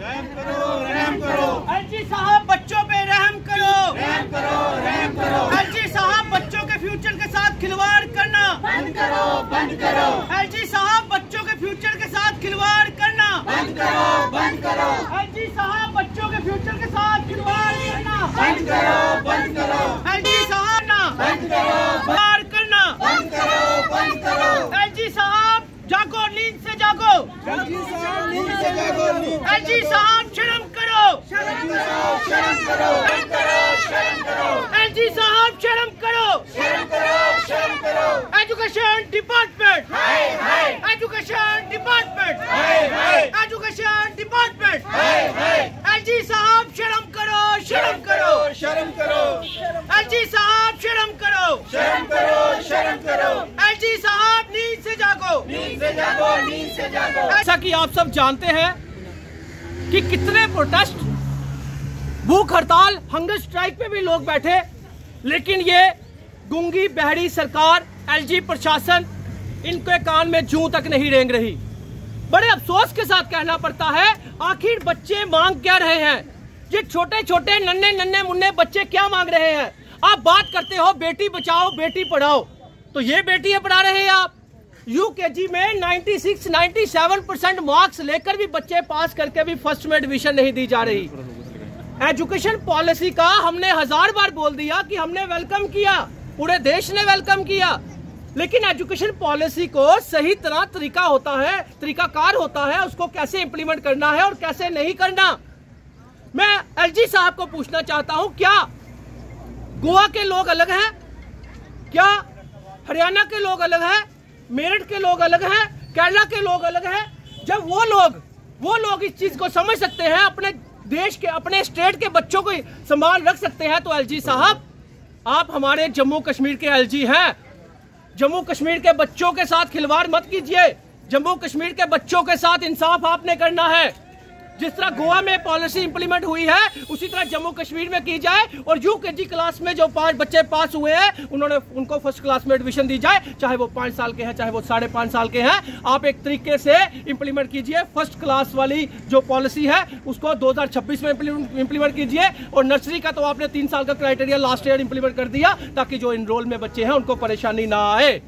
रहम करो रहम करो। एलजी साहब बच्चों पे रहम करो। रहम करो रहम करो। एलजी साहब बच्चों के फ्यूचर के साथ खिलवाड़ करना। बंद करो बंद करो। एलजी साहब बच्चों के फ्यूचर के साथ खिलवाड़ करना। बंद करो बंद करो। एलजी साहब बच्चों के फ्यूचर के साथ खिलवाड़ करना। बंद करो बंद करो। एलजी साहब ना। बंद करो खिलवाड़ करना। बंद करो बंद करो। एलजी साहब जागो नींद से जागो। एलजी साहब नींद से जागो। एलजी साहब शर्म करो। एलजी साहब शर्म करो। शर्म करो शर्म करो एलजी साहब शर्म करो शर्म करो शर्म करो एजुकेशन डिपार्टमेंट। हाय हाय एजुकेशन डिपार्टमेंट। हाय हाय एजुकेशन डिपार्टमेंट। हाय हाय एलजी साहब शर्म करो शर्म करो। शर्म करो एलजी साहब शर्म करो। शर्म करो शर्म करो एलजी साहब नींद से जागो। नींद से जागो नींद से जागो। ऐसा कि आप सब जानते हैं कि कितने प्रोटेस्ट भूख हड़ताल हंगर स्ट्राइक पे भी लोग बैठे। लेकिन ये गुंगी बहरी सरकार, एलजी प्रशासन, इनके कान में जू तक नहीं रेंग रही। बड़े अफसोस के साथ कहना पड़ता है, आखिर बच्चे मांग क्या रहे हैं? ये छोटे छोटे नन्हे नन्हे मुन्ने बच्चे क्या मांग रहे हैं? आप बात करते हो, बेटी बचाओ, बेटी पढ़ाओ। तो ये बेटियाँ पढ़ा रहे हैं आप। यूकेजी में 96 97 परसेंट मार्क्स लेकर भी बच्चे पास करके भी फ़र्स्ट में एडमिशन नहीं दी जा रही। एजुकेशन पॉलिसी का हमने हज़ार बार बोल दिया कि हमने वेलकम किया, पूरे देश ने वेलकम किया। लेकिन एजुकेशन पॉलिसी को सही तरह तरीका होता है, तरीकाकार होता है, उसको कैसे इंप्लीमेंट करना है और कैसे नहीं करना। मैं एलजी साहब को पूछना चाहता हूँ, क्या गोवा के लोग अलग हैं? क्या हरियाणा के लोग अलग हैं? मेरठ के लोग अलग हैं, केरला के लोग अलग हैं। जब वो लोग वो लोग इस चीज़ को समझ सकते हैं, अपने देश के, अपने स्टेट के बच्चों को संभाल रख सकते हैं तो एलजी साहब, आप हमारे जम्मू कश्मीर के एलजी हैं। जम्मू कश्मीर के बच्चों के साथ खिलवाड़ मत कीजिए। जम्मू कश्मीर के बच्चों के साथ इंसाफ आपने करना है। जिस तरह गोवा में पॉलिसी इंप्लीमेंट हुई है, उसी तरह जम्मू कश्मीर में की जाए और यू के जी क्लास में जो पाँच बच्चे पास हुए हैं, उन्होंने, उनको फ़र्स्ट क्लास में एडमिशन दी जाए, चाहे वो पाँच साल के हैं, चाहे वो साढ़े पाँच साल के हैं, आप एक तरीके से इंप्लीमेंट कीजिए फ़र्स्ट क्लास वाली जो पॉलिसी है, उसको 2026 में इंप्लीमेंट कीजिए, और नर्सरी का तो आपने तीन साल का क्राइटेरिया लास्ट ईयर इंप्लीमेंट कर दिया, ताकि जो इनरोल में बच्चे हैं, उनको परेशानी ना आए।